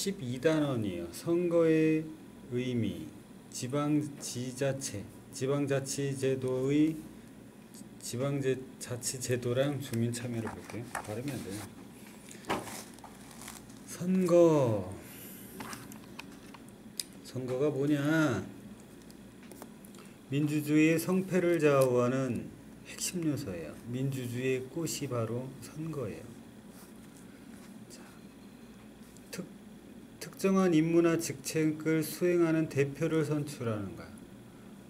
12단원이에요. 선거의 의미, 지방지자체, 지방자치제도의 지방자치제도랑 주민참여를 볼게요. 발음이 안 되네. 선거. 선거가 뭐냐? 민주주의의 성패를 좌우하는 핵심 요소예요. 민주주의의 꽃이 바로 선거예요. 자, 특, 특정한 임무나 직책을 수행하는 대표를 선출하는 거야.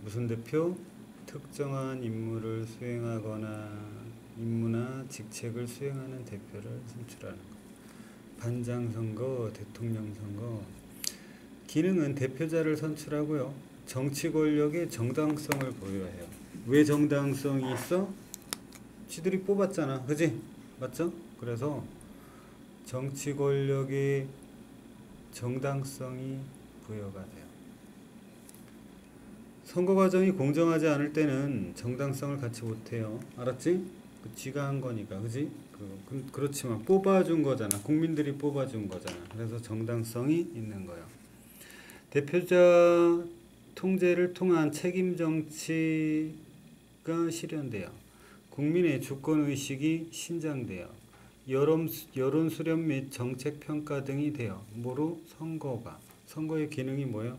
무슨 대표? 특정한 임무를 수행하거나 임무나 직책을 수행하는 대표를 선출하는 거. 반장 선거, 대통령 선거. 기능은 대표자를 선출하고요. 정치 권력의 정당성을 보여해요. 왜 정당성이 있어? 지들이 뽑았잖아. 그지? 맞죠? 그래서 정치 권력의 정당성이 부여가 돼요. 선거 과정이 공정하지 않을 때는 정당성을 갖지 못해요. 알았지? 그 쥐가 한 거니까, 그지? 그, 그, 렇지만 뽑아준 거잖아. 국민들이 뽑아준 거잖아. 그래서 정당성이 있는 거예요. 대표자 통제를 통한 책임 정치가 실현돼요. 국민의 주권 의식이 신장돼요. 여론 여론 수렴 및 정책 평가 등이 돼요. 뭐로 선거가 선거의 기능이 뭐예요?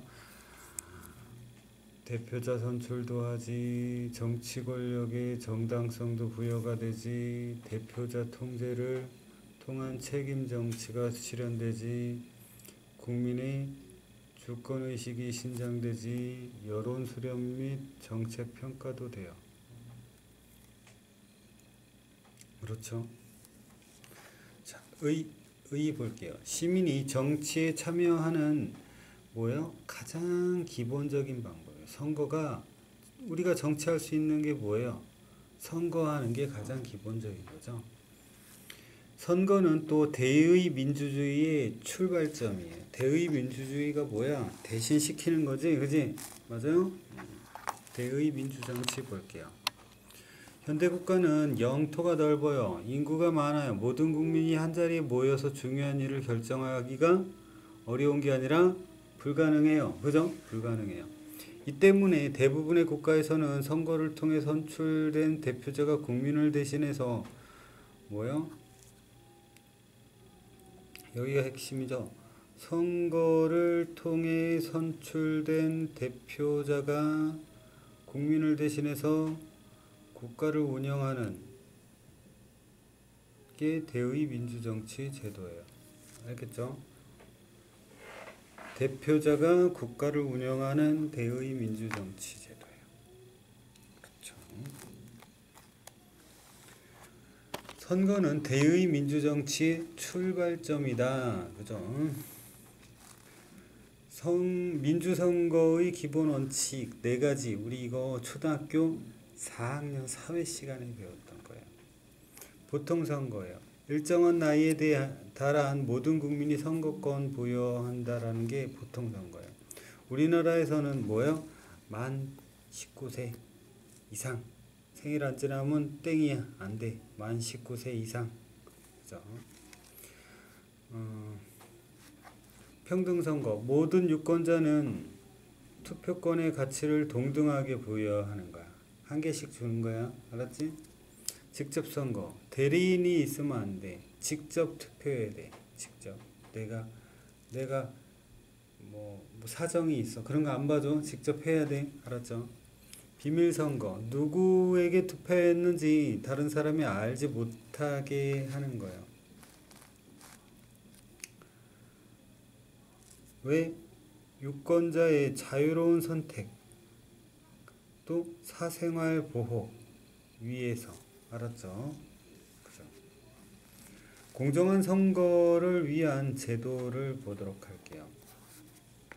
대표자 선출도 하지, 정치 권력의 정당성도 부여가 되지, 대표자 통제를 통한 책임 정치가 실현되지, 국민의 주권 의식이 신장되지, 여론 수렴 및 정책 평가도 돼요. 그렇죠? 자, 의, 의 볼게요. 시민이 정치에 참여하는 뭐예요? 가장 기본적인 방법이에요. 선거가 우리가 정치할 수 있는 게 뭐예요? 선거하는 게 가장 기본적인 거죠. 선거는 또 대의 민주주의의 출발점이에요. 대의 민주주의가 뭐야? 대신 시키는 거지, 그지? 맞아요? 대의 민주정치 볼게요. 현대 국가는 영토가 넓어요. 인구가 많아요. 모든 국민이 한 자리에 모여서 중요한 일을 결정하기가 어려운 게 아니라 불가능해요. 그죠? 불가능해요. 이 때문에 대부분의 국가에서는 선거를 통해 선출된 대표자가 국민을 대신해서 뭐요? 여기가 핵심이죠. 선거를 통해 선출된 대표자가 국민을 대신해서 국가를 운영하는 게 대의 민주정치 제도예요. 알겠죠? 대표자가 국가를 운영하는 대의 민주정치 제도예요. 그렇죠. 선거는 대의 민주정치의 출발점이다. 그죠? 성, 민주선거의 기본 원칙 네 가지 우리 이거 초등학교 4학년 사회 시간에 배웠던 거예요. 보통 선거예요. 일정한 나이에 대해 달한 모든 국민이 선거권 부여한다라는 게 보통 선거예요. 우리나라에서는 뭐요? 만 19세 이상 생일 안 지나면 땡이야 안 돼. 만 19세 이상. 그죠? 어, 평등 선거 모든 유권자는 투표권의 가치를 동등하게 부여하는 거야. 한 개씩 주는 거야. 알았지? 직접 선거. 대리인이 있으면 안 돼. 직접 투표해야 돼. 직접. 내가 내가 뭐, 뭐 사정이 있어. 그런 거 안 봐줘. 직접 해야 돼. 알았죠? 비밀 선거. 누구에게 투표했는지 다른 사람이 알지 못하게 하는 거예요. 왜? 유권자의 자유로운 선택. 또 사생활 보호 위해서 알았죠? 그죠? 공정한 선거를 위한 제도를 보도록 할게요.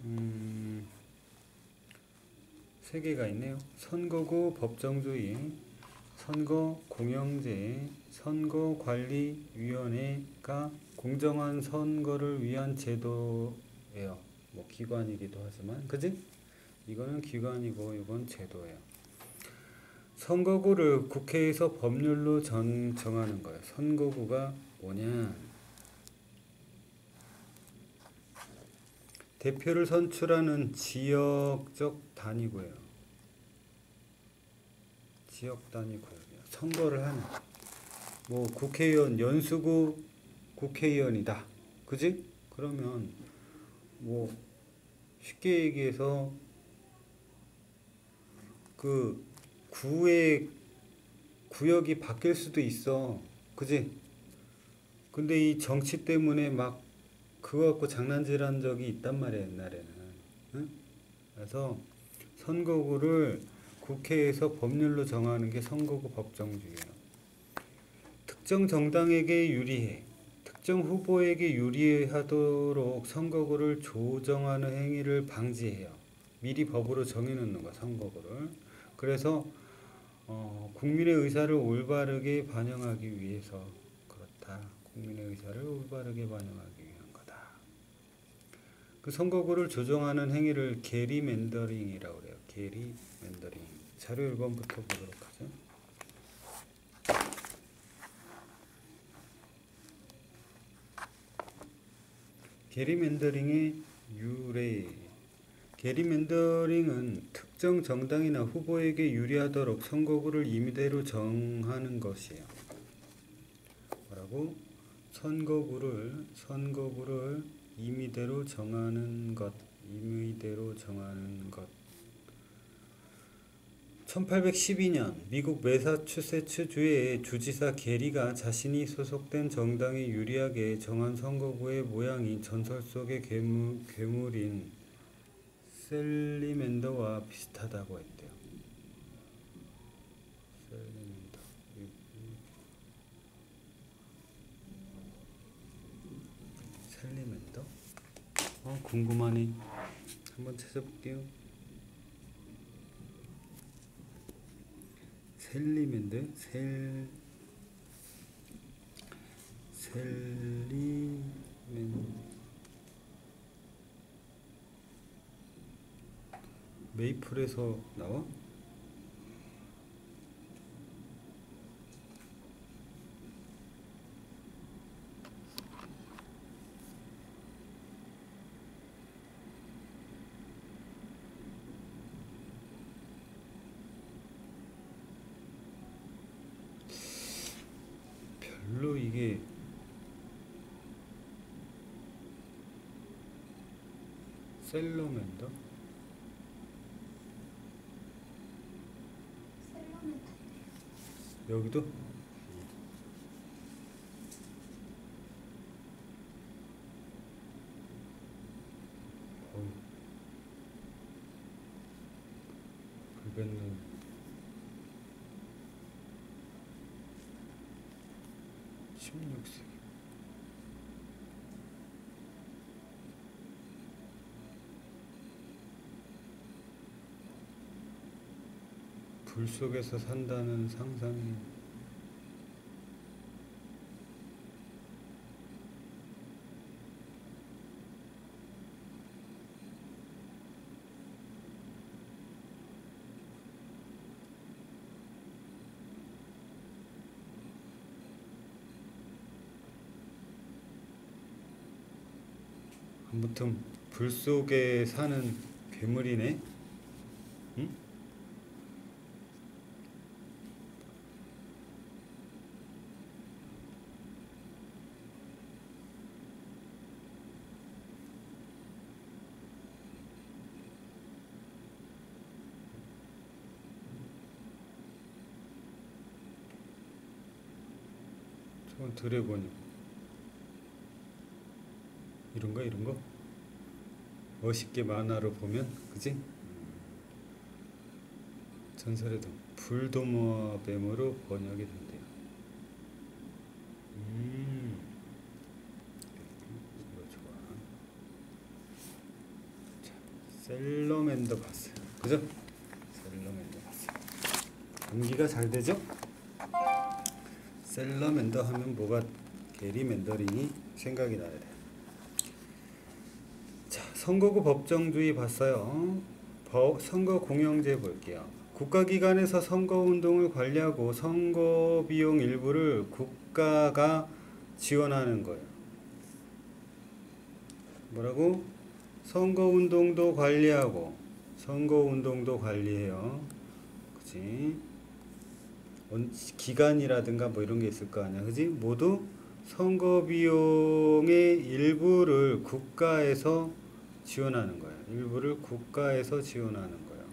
음, 세 개가 있네요. 선거구 법정주의, 선거 공영제, 선거관리위원회가 공정한 선거를 위한 제도예요. 뭐 기관이기도 하지만, 그지? 이거는 기관이고 이건 제도예요. 선거구를 국회에서 법률로 전, 정하는 거예요. 선거구가 뭐냐? 대표를 선출하는 지역적 단위고요. 지역 단위 구역이요. 선거를 하는 뭐 국회의원 연수구 국회의원이다. 그지? 그러면 뭐 쉽게 얘기해서 그 구의 구역이 바뀔 수도 있어. 그지? 근데 이 정치 때문에 막 그거 갖고 장난질한 적이 있단 말이야 옛날에는. 응? 그래서 선거구를 국회에서 법률로 정하는 게 선거구 법정주의예요. 특정 정당에게 유리해. 특정 후보에게 유리하도록 선거구를 조정하는 행위를 방지해요. 미리 법으로 정해놓는 거 선거구를. 그래서 어, 국민의 의사를 올바르게 반영하기 위해서 그렇다. 국민의 의사를 올바르게 반영하기 위한 거다. 그 선거구를 조정하는 행위를 게리맨더링이라고 그래요. 게리맨더링. 자료 1번부터 보도록 하죠. 게리맨더링의 유래 게리맨더링은 특정 정당이나 후보에게 유리하도록 선거구를 임의대로 정하는 것이에요. 뭐라고? 선거구를 선거구를 임의대로 정하는 것, 임의대로 정하는 것. 1812년 미국 매사추세츠 주의 주지사 게리가 자신이 소속된 정당에 유리하게 정한 선거구의 모양이 전설 속의 괴물, 괴물인 셀리맨더와 비슷하다고 했대요. 셀리맨더. 셀리맨더? 어, 궁금하네. 한번 찾아볼게요. 셀리맨더? 셀 셀리맨 메이플에서 나와? 별로 이게 셀러맨더? 셀러맨 여기도? 어이. 긁었는 16세기 불 속에서 산다는 상상이 아무튼 불 속에 사는 괴물이네. dragon이 이런가 이런가? 멋있게 만화로 보면 그지? 전설의 동 불도마뱀으로 번역이 된대요. 음, 이거 좋아. 자, salamander 봤어요. 그죠? salamander 봤어요. 암기가 잘 되죠? 셀러맨더 하면 뭐가 게리 맨더링이 생각이 나야 돼. 자, 선거구 법정주의 봤어요. 법, 선거 공영제 볼게요. 국가기관에서 선거운동을 관리하고 선거 비용 일부를 국가가 지원하는 거예요. 뭐라고? 선거운동도 관리하고 선거운동도 관리해요. 그지? 원- 기간이라든가 뭐 이런 게 있을 거 아니야. 그지? 모두 선거 비용의 일부를 국가에서 지원하는 거야. 일부를 국가에서 지원하는 거야.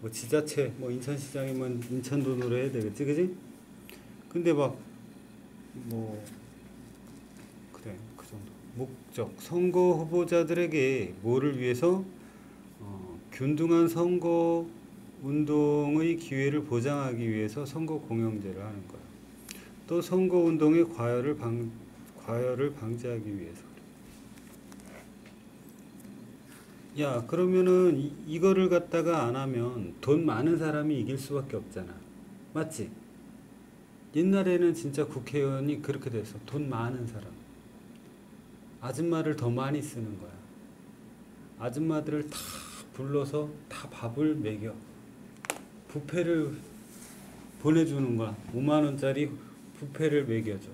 뭐 지자체, 뭐 인천시장이면 인천 돈으로 해야 되겠지, 그지? 근데 막 뭐 그래 그 정도. 목적 선거 후보자들에게 뭐를 위해서 어, 균등한 선거 운동의 기회를 보장하기 위해서 선거 공영제를 하는 거야. 또 선거 운동의 과열을 방 과열을 방지하기 위해서. 야 그러면은 이, 이거를 갖다가 안 하면 돈 많은 사람이 이길 수밖에 없잖아. 맞지? 옛날에는 진짜 국회의원이 그렇게 됐어. 돈 많은 사람. 아줌마를 더 많이 쓰는 거야. 아줌마들을 다 불러서 다 밥을 먹여. 부페를 보내주는 거야. 5만 원짜리 부페를 먹여줘.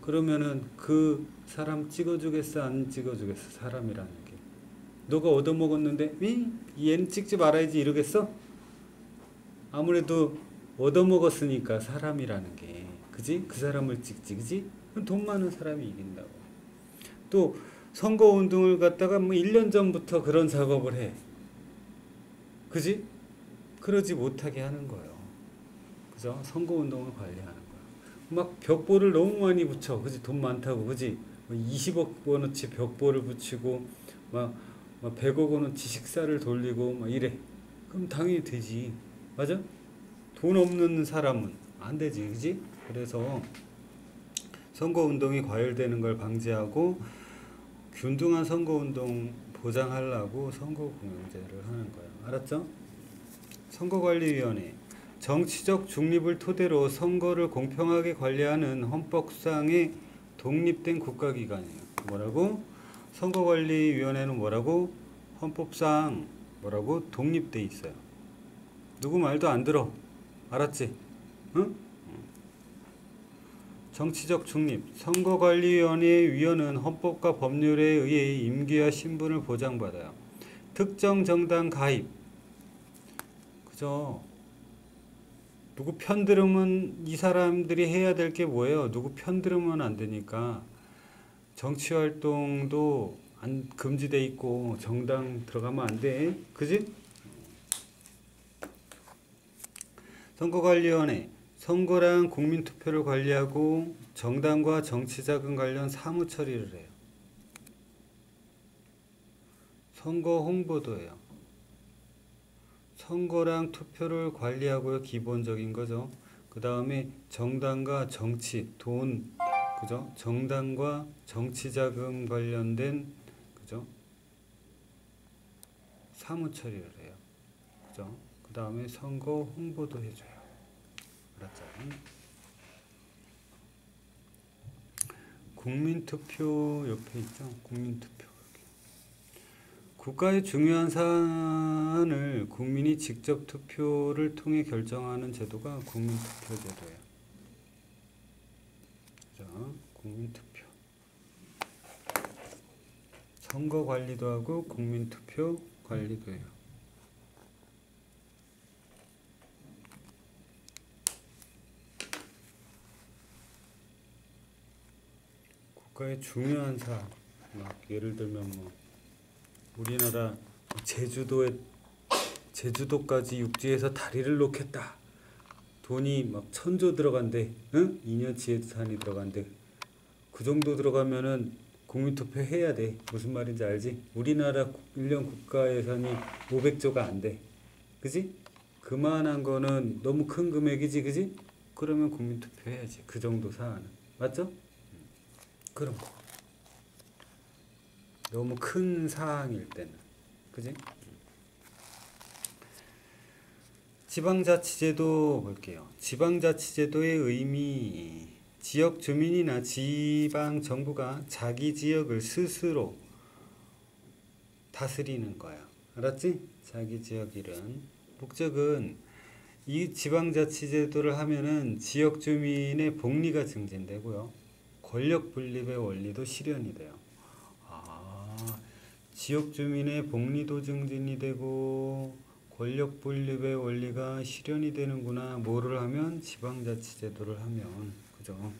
그러면은 그 사람 찍어주겠어? 안 찍어주겠어? 사람이라는 게. 너가 얻어먹었는데, 이? 얘는 찍지 말아야지 이러겠어? 아무래도 얻어먹었으니까 사람이라는 게. 그지? 그 사람을 찍지. 그지? 돈 많은 사람이 이긴다고. 또 선거 운동을 갖다가 뭐 1년 전부터 그런 작업을 해. 그지? 그러지 못하게 하는 거예요. 그죠? 선거 운동을 관리하는 거야. 막 벽보를 너무 많이 붙여. 그지? 돈 많다고. 그지? 뭐 20억 원어치 벽보를 붙이고 막, 막 100억 원어치 식사를 돌리고 막 이래. 그럼 당연히 되지. 맞아? 돈 없는 사람은 안 되지. 그지? 그래서 선거 운동이 과열되는 걸 방지하고 균등한 선거 운동 보장하려고 선거 공영제를 하는 거예요. 알았죠? 선거관리위원회 정치적 중립을 토대로 선거를 공평하게 관리하는 헌법상의 독립된 국가기관이에요. 뭐라고? 선거관리위원회는 뭐라고? 헌법상 뭐라고? 독립돼 있어요. 누구 말도 안 들어. 알았지? 응? 정치적 중립 선거관리위원회의 위원은 헌법과 법률에 의해 임기와 신분을 보장받아요. 특정 정당 가입 그죠? 누구 편 들으면 이 사람들이 해야 될 게 뭐예요? 누구 편 들으면 안 되니까 정치 활동도 안 금지돼 있고 정당 들어가면 안 돼. 그지? 선거관리위원회 선거랑 국민투표를 관리하고 정당과 정치자금 관련 사무 처리를 해요. 선거 홍보도 해요. 선거랑 투표를 관리하고요. 기본적인 거죠. 그 다음에 정당과 정치, 돈, 그죠? 정당과 정치 자금 관련된, 그죠? 사무 처리를 해요. 그죠? 그 다음에 선거 홍보도 해줘요. 알았죠? 국민투표 옆에 있죠? 국민투표. 국가의 중요한 사안을 국민이 직접 투표를 통해 결정하는 제도가 국민투표 제도예요. 자, 국민투표. 선거 관리도 하고 국민투표 관리도 해요. 국가의 중요한 사안, 막 예를 들면 뭐 우리나라 제주도에 제주도까지 육지에서 다리를 놓겠다. 돈이 막 천조 들어간대. 응? 2년치에 산이 들어간대. 그 정도 들어가면은 국민투표 해야 돼. 무슨 말인지 알지? 우리나라 1년 국가 예산이 500조가 안 돼. 그지? 그만한 거는 너무 큰 금액이지, 그지? 그러면 국민투표 해야지. 그 정도 사안은. 맞죠? 그럼 너무 큰 사항일 때는 그지? 지방자치제도 볼게요. 지방자치제도의 의미 지역 주민이나 지방 정부가 자기 지역을 스스로 다스리는 거야. 알았지? 자기 지역 일은 목적은 이 지방자치제도를 하면은 지역 주민의 복리가 증진되고요. 권력 분립의 원리도 실현이 돼요. 아, 지역 주민의 복리도 증진이 되고 권력 분립의 원리가 실현이 되는구나. 뭐를 하면 지방자치제도를 하면 그죠?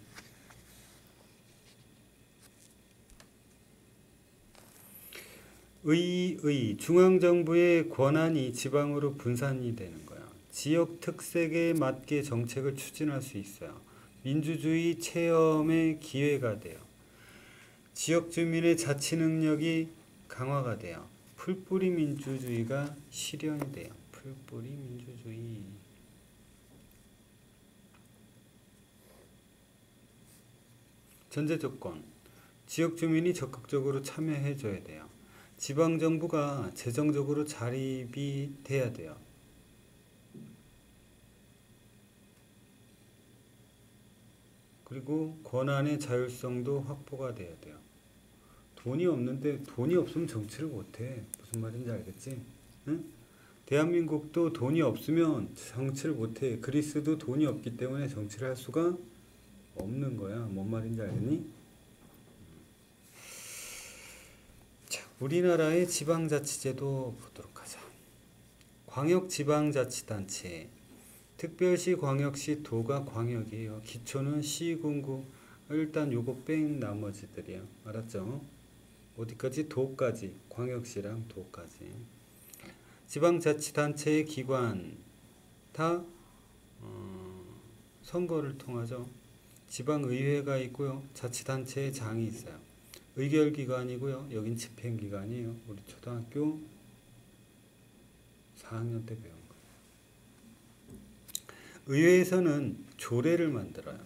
의의 중앙정부의 권한이 지방으로 분산이 되는 거야. 지역 특색에 맞게 정책을 추진할 수 있어요. 민주주의 체험의 기회가 돼요. 지역 주민의 자치 능력이 강화가 돼요. 풀뿌리 민주주의가 실현이 돼요. 풀뿌리 민주주의. 전제 조건. 지역 주민이 적극적으로 참여해 줘야 돼요. 지방 정부가 재정적으로 자립이 돼야 돼요. 그리고 권한의 자율성도 확보가 돼야 돼요. 돈이 없는데 돈이 없으면 정치를 못해. 무슨 말인지 알겠지? 응? 대한민국도 돈이 없으면 정치를 못해. 그리스도 돈이 없기 때문에 정치를 할 수가 없는 거야. 뭔 말인지 알겠니? 자, 우리나라의 지방자치제도 보도록 하자. 광역지방자치단체 특별시, 광역시, 도가 광역이에요. 기초는 시군구. 일단 요거 뺀 나머지들이야. 알았죠? 어디까지? 도까지. 광역시랑 도까지. 지방자치단체의 기관 다 어, 선거를 통하죠. 지방의회가 있고요. 자치단체의 장이 있어요. 의결기관이고요. 여긴 집행기관이에요. 우리 초등학교 4학년 때 배운 거. 의회에서는 조례를 만들어요.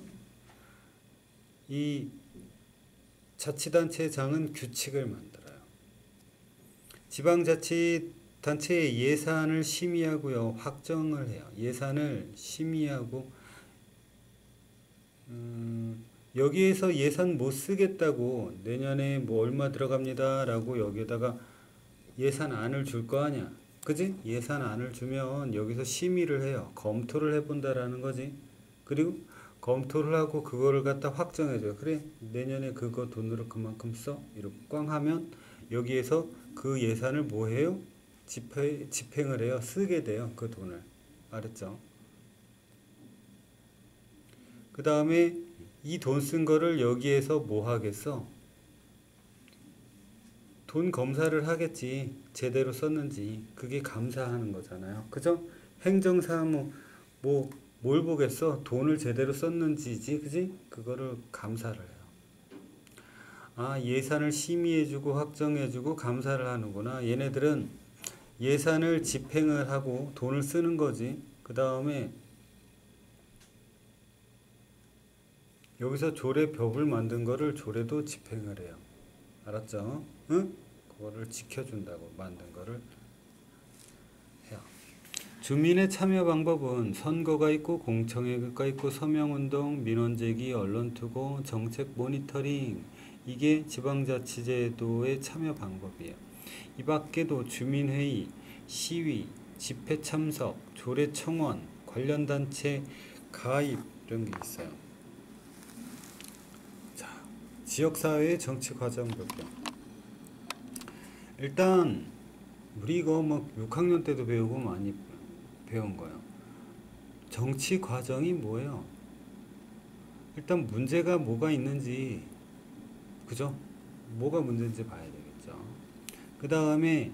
이 자치단체장은 규칙을 만들어요. 지방자치단체의 예산을 심의하고요. 확정을 해요. 예산을 심의하고 음, 여기에서 예산 못 쓰겠다고 내년에 뭐 얼마 들어갑니다 라고 여기에다가 예산안을 줄 거 아니야. 그지? 예산안을 주면 여기서 심의를 해요. 검토를 해본다라는 거지. 그리고 검토를 하고 그거를 갖다 확정해줘요. 그래 내년에 그거 돈으로 그만큼 써. 이렇게 꽝 하면 여기에서 그 예산을 뭐 해요? 집행, 집행을 해요. 쓰게 돼요. 그 돈을. 알았죠? 그 다음에 이 돈 쓴 거를 여기에서 뭐 하겠어? 돈 검사를 하겠지. 제대로 썼는지. 그게 감사하는 거잖아요. 그죠? 행정사무 뭐 뭘 보겠어? 돈을 제대로 썼는지지. 그지? 그거를 감사를 해요. 아, 예산을 심의해주고 확정해주고 감사를 하는구나. 얘네들은 예산을 집행을 하고 돈을 쓰는 거지. 그 다음에 여기서 조례법을 만든 거를 조례도 집행을 해요. 알았죠? 응? 그거를 지켜준다고 만든 거를. 주민의 참여 방법은 선거가 있고 공청회가 있고 서명운동, 민원제기, 언론투고, 정책 모니터링 이게 지방자치제도의 참여 방법이에요. 이 밖에도 주민회의, 시위, 집회 참석, 조례 청원, 관련 단체 가입 이런 게 있어요. 자, 지역사회의 정치 과정 볼게요. 일단 우리 이거 뭐 6학년 때도 배우고 많이 배운 거예요. 정치 과정이 뭐예요? 일단 문제가 뭐가 있는지 그죠? 뭐가 문제인지 봐야 되겠죠. 그 다음에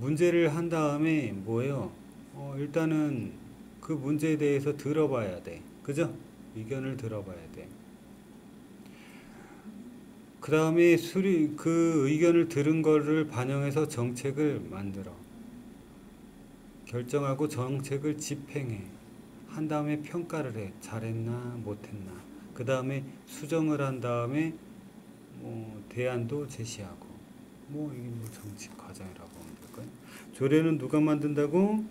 문제를 한 다음에 뭐예요? 어, 일단은 그 문제에 대해서 들어봐야 돼. 그죠? 의견을 들어봐야 돼. 그 다음에 수리, 그 의견을 들은 거를 반영해서 정책을 만들어. 결정하고 정책을 집행해. 한 다음에 평가를 해. 잘했나, 못했나. 그 다음에 수정을 한 다음에 뭐 대안도 제시하고. 뭐 이게 뭐 정치 과정이라고 하면 될까요? 조례는 누가 만든다고?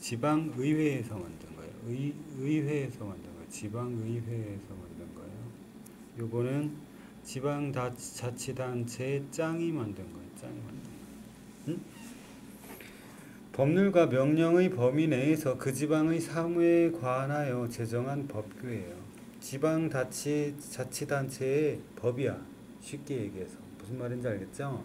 지방 의회에서 만든 거예요. 의 의회에서 만든 거예요. 지방 의회에서 만든 거예요. 요거는 지방 자치단체의 짱이 만든 거예요. 짱이 만든 거. 응? 법률과 명령의 범위 내에서 그 지방의 사무에 관하여 제정한 법규예요. 지방 자치 자치단체의 법이야. 쉽게 얘기해서 무슨 말인지 알겠죠?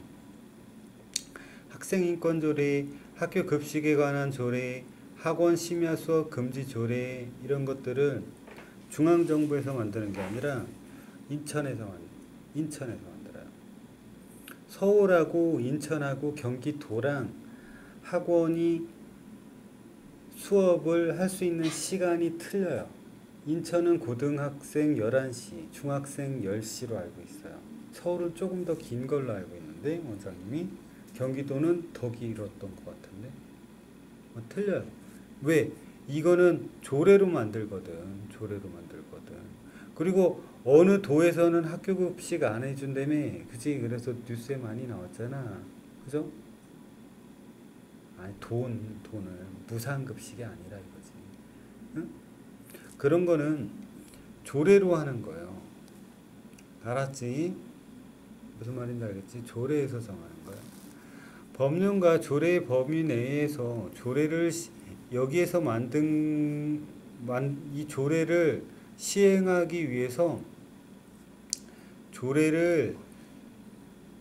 학생 인권 조례, 학교 급식에 관한 조례, 학원 심야 수업 금지 조례 이런 것들을 중앙 정부에서 만드는 게 아니라 인천에서 만 인천에서 만들어요. 서울하고 인천하고 경기도랑 학원이 수업을 할 수 있는 시간이 틀려요. 인천은 고등학생 11시, 중학생 10시로 알고 있어요. 서울은 조금 더 긴 걸로 알고 있는데 원장님이 경기도는 더 길었던 것 같은데 어, 틀려요. 왜? 이거는 조례로 만들거든. 조례로 만들거든. 그리고 어느 도에서는 학교 급식 안 해준다며. 그지? 그래서 뉴스에 많이 나왔잖아. 그죠? 아니 돈 돈을 무상 급식이 아니라 이거지. 응? 그런 거는 조례로 하는 거예요. 알았지? 무슨 말인지 알겠지? 조례에서 정하는 거야. 법령과 조례의 범위 내에서 조례를 시- 여기에서 만든 만, 이 조례를 시행하기 위해서 조례를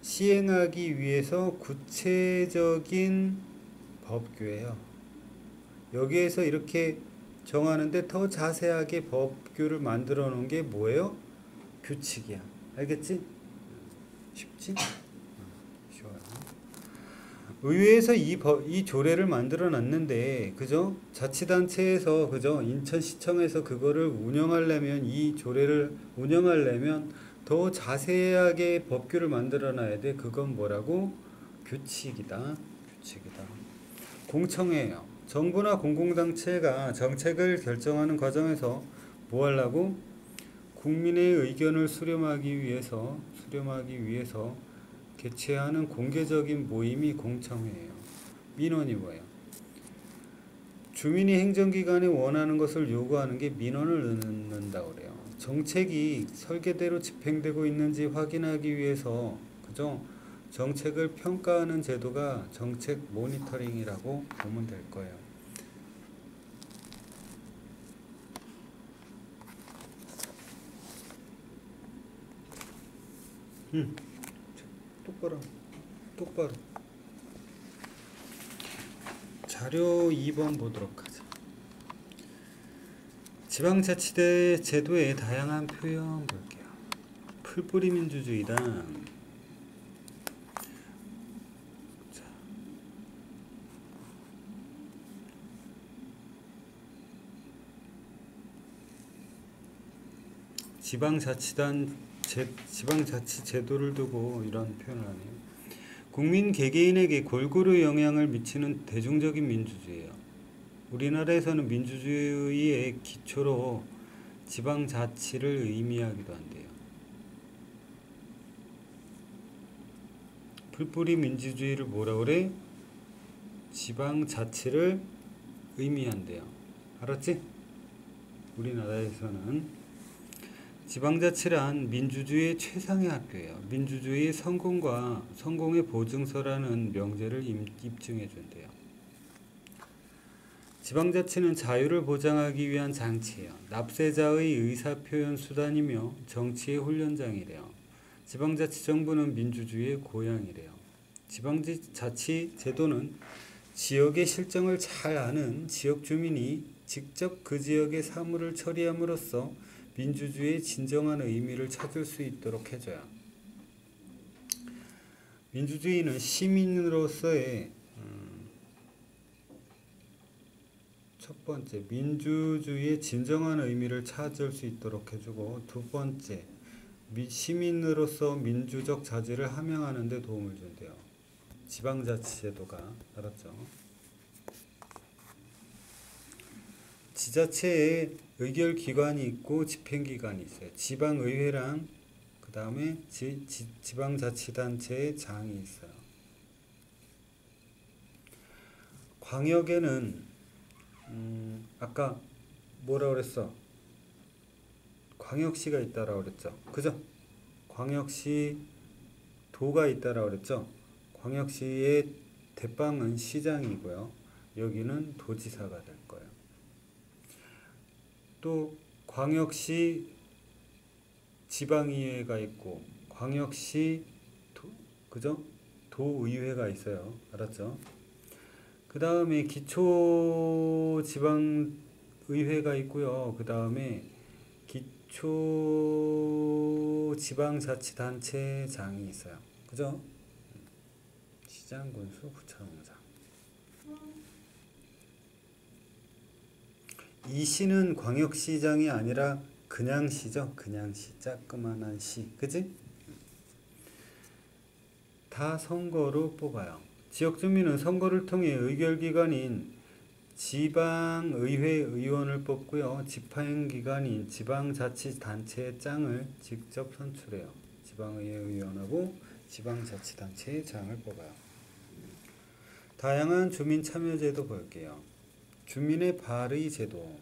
시행하기 위해서 구체적인 법규예요. 여기에서 이렇게 정하는데 더 자세하게 법규를 만들어 놓은 게 뭐예요? 규칙이야. 알겠지? 쉽지? 의회에서 이, 법, 이 조례를 만들어 놨는데, 그죠? 자치단체에서, 그죠? 인천시청에서 그거를 운영하려면, 이 조례를 운영하려면 더 자세하게 법규를 만들어 놔야 돼. 그건 뭐라고? 규칙이다. 규칙이다. 공청회예요. 정부나 공공단체가 정책을 결정하는 과정에서 뭐 하려고? 국민의 의견을 수렴하기 위해서 수렴하기 위해서 개최하는 공개적인 모임이 공청회예요. 민원이 뭐예요? 주민이 행정기관에 원하는 것을 요구하는 게 민원을 넣는다고 그래요. 정책이 설계대로 집행되고 있는지 확인하기 위해서 그죠? 정책을 평가하는 제도가 정책 모니터링이라고 보면 될 거예요. 음, 똑바로, 똑바로. 자료 2번 보도록 하자. 지방자치대 제도의 다양한 표현 볼게요. 풀뿌리 민주주의다. 지방자치단 제, 지방자치 제도를 두고 이런 표현을 하네요. 국민 개개인에게 골고루 영향을 미치는 대중적인 민주주의예요. 우리나라에서는 민주주의의 기초로 지방자치를 의미하기도 한대요. 풀뿌리 민주주의를 뭐라 그래? 지방자치를 의미한대요. 알았지? 우리나라에서는 지방자치란 민주주의의 최상의 학교예요. 민주주의의 성공과 성공의 보증서라는 명제를 임- 입증해 준대요. 지방자치는 자유를 보장하기 위한 장치예요. 납세자의 의사표현 수단이며 정치의 훈련장이래요. 지방자치 정부는 민주주의의 고향이래요. 지방자치 제도는 지역의 실정을 잘 아는 지역 주민이 직접 그 지역의 사물을 처리함으로써 민주주의의 진정한 의미를 찾을 수 있도록 해줘요. 민주주의는 시민으로서의 음, 첫 번째 민주주의의 진정한 의미를 찾을 수 있도록 해주고 두 번째 미- 시민으로서 민주적 자질을 함양하는 데 도움을 준대요. 지방자치제도가 알았죠? 지자체에 의결 기관이 있고 집행 기관이 있어요. 지방 의회랑 그 다음에 지, 지, 지방자치단체의 장이 있어요. 광역에는 음, 아까 뭐라 그랬어? 광역시가 있다라고 그랬죠. 그죠? 광역시 도가 있다라고 그랬죠. 광역시의 대빵은 시장이고요. 여기는 도지사가 될 거예요. 또 광역시 지방의회가 있고 광역시 도, 그죠? 도의회가 있어요. 알았죠? 그 다음에 기초지방의회가 있고요. 그 다음에 기초지방자치단체장이 있어요. 그죠? 시장, 군수, 구청장. 이 시는 광역시장이 아니라 그냥 시죠. 그냥 시, 자그만한 시. 그지? 다 선거로 뽑아요. 지역 주민은 선거를 통해 의결기관인 지방의회 의원을 뽑고요. 집행기관인 지방자치단체의 짱을 직접 선출해요. 지방의회 의원하고 지방자치단체의 장을 뽑아요. 다양한 주민 참여제도 볼게요. 주민의 발의 제도.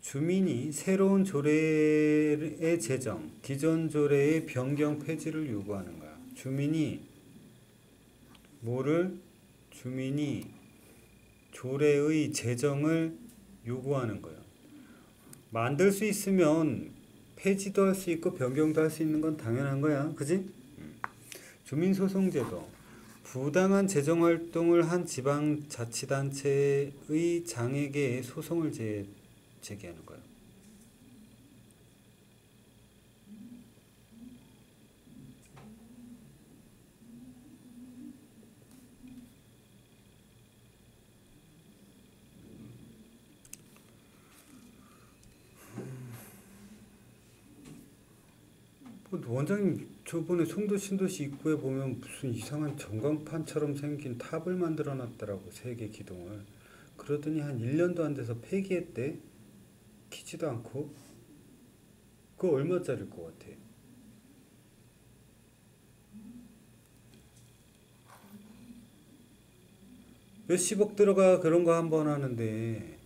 주민이 새로운 조례의 제정, 기존 조례의 변경 폐지를 요구하는 거야. 주민이 뭐를 주민이 조례의 제정을 요구하는 거예요. 만들 수 있으면 폐지도 할 수 있고 변경도 할 수 있는 건 당연한 거야. 그지? 주민소송제도. 부당한 재정활동을 한 지방자치단체의 장에게 소송을 제, 제기하는 원장님 저번에 송도 신도시 입구에 보면 무슨 이상한 전광판처럼 생긴 탑을 만들어 놨더라고 세 개 기둥을. 그러더니 한 1년도 안 돼서 폐기했대. 키지도 않고. 그거 얼마짜리일 것 같아? 몇십억 들어가 그런 거 한 번 하는데.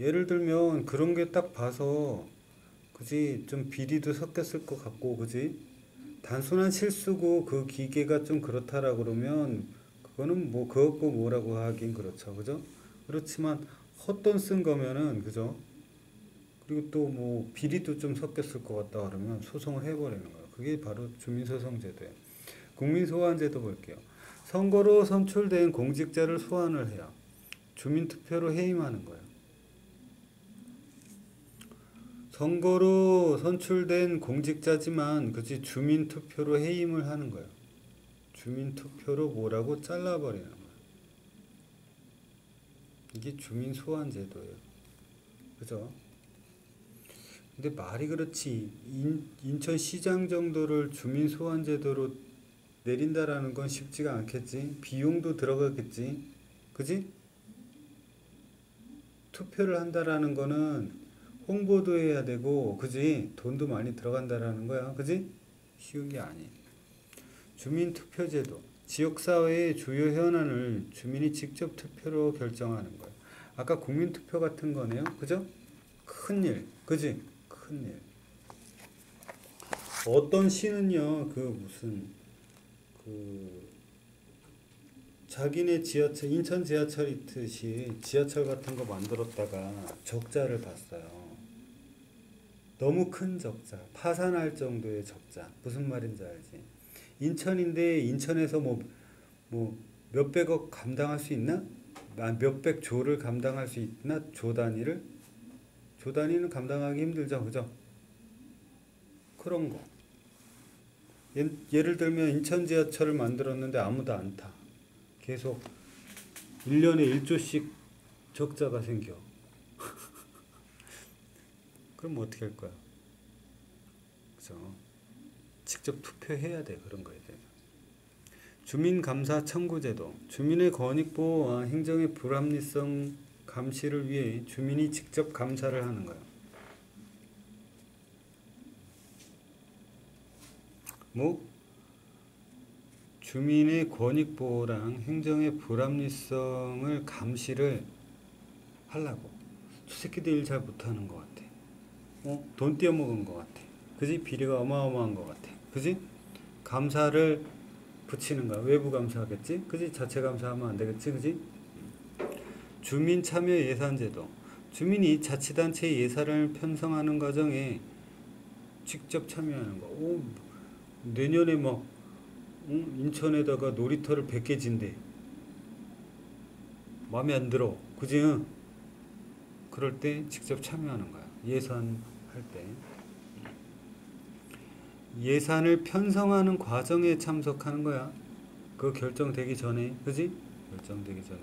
예를 들면 그런 게 딱 봐서 그지? 좀 비리도 섞였을 것 같고 그지? 단순한 실수고 그 기계가 좀 그렇다라 그러면 그거는 뭐 그것고 뭐라고 하긴 그렇죠. 그죠? 그렇지만 헛돈 쓴 거면은 그죠? 그리고 또 뭐 비리도 좀 섞였을 것 같다 그러면 소송을 해버리는 거예요. 그게 바로 주민소송제도예요. 국민소환제도 볼게요. 선거로 선출된 공직자를 소환을 해요 주민투표로 해임하는 거예요 선거로 선출된 공직자지만 그치 주민 투표로 해임을 하는 거예요. 주민 투표로 뭐라고 잘라버리는 거예요. 이게 주민 소환 제도예요. 그죠? 근데 말이 그렇지 인, 인천시장 정도를 주민 소환 제도로 내린다라는 건 쉽지가 않겠지. 비용도 들어가겠지. 그지? 투표를 한다라는 거는 홍보도 해야 되고 그지? 돈도 많이 들어간다라는 거야. 그지? 쉬운 게 아니. 주민투표제도. 지역사회의 주요 현안을 주민이 직접 투표로 결정하는 거야. 아까 국민투표 같은 거네요. 그죠? 큰일. 그지? 큰일. 어떤 시는요? 그 무슨 그 자기네 지하철 인천 지하철 있듯이 지하철 같은 거 만들었다가 적자를 봤어요 너무 큰 적자, 파산할 정도의 적자. 무슨 말인지 알지? 인천인데 인천에서 뭐, 뭐 몇백억 감당할 수 있나? 아, 몇백 조를 감당할 수 있나? 조 단위를? 조 단위는 감당하기 힘들죠. 그죠? 그런 거. 예, 예를 들면 인천 지하철을 만들었는데 아무도 안 타. 계속 1년에 1조씩 적자가 생겨. 그럼 어떻게 할 거야? 그죠? 직접 투표해야 돼 그런 거에 대해서. 주민감사 청구제도 주민의 권익보호와 행정의 불합리성 감시를 위해 주민이 직접 감사를 하는 거예요. 뭐 주민의 권익 보호랑 행정의 불합리성을 감시를 하려고 저 새끼들 일 잘 못하는 것 같아. 어? 돈 떼어먹은 것 같아. 그지? 비리가 어마어마한 것 같아. 그지? 감사를 붙이는 거야. 외부 감사하겠지? 그지? 자체 감사하면 안 되겠지? 그지? 주민 참여 예산 제도. 주민이 자치단체 예산을 편성하는 과정에 직접 참여하는 거. 오, 내년에 막 응? 인천에다가 놀이터를 100개 진대. 마음에 안 들어. 그지? 응? 그럴 때 직접 참여하는 거야. 예산 할 때. 예산을 편성하는 과정에 참석하는 거야. 그거 결정되기 전에, 그지? 결정되기 전에.